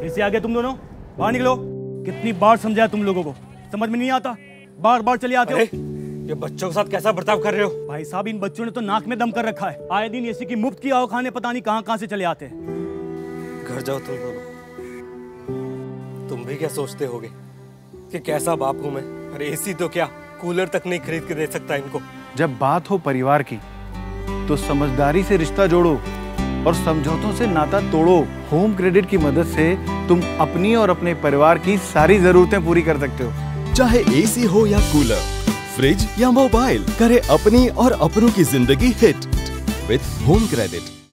फिर से आ गए तुम दोनों? बाहर निकलो। कितनी बार समझाया तुम लोगों को? समझ में नहीं आता। बार बार चले आते हो। ये बच्चों के साथ कैसा बर्ताव कर रहे हो? भाई साहब इन बच्चों ने तो नाक में दम कर रखा है। आए दिन एसी की मुफ़्त की आओ खाने पता नहीं कहाँ कहाँ से चले आते हैं। घर जाओ तुम दोनों तुम भी क्या सोचते होगे कि कैसा बाप हूँ मैं? अरे एसी तो क्या? कूलर तक नहीं खरीद के दे सकता इनको। जब बात हो परिवार की तो समझदारी से रिश्ता जोड़ो। और समझौतों से नाता तोड़ो। होम क्रेडिट की मदद से तुम अपनी और अपने परिवार की सारी जरूरतें पूरी कर सकते हो। चाहे एसी हो या कूलर फ्रिज या मोबाइल करे अपनी और अपनों की ज़िंदगी हिट विथ होम क्रेडिट